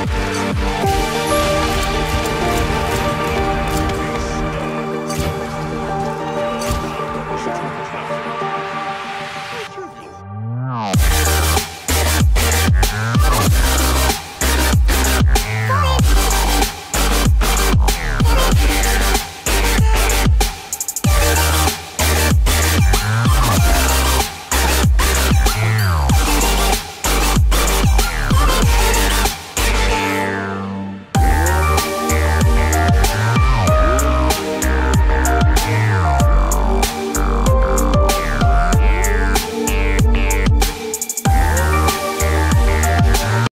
Take, take, take.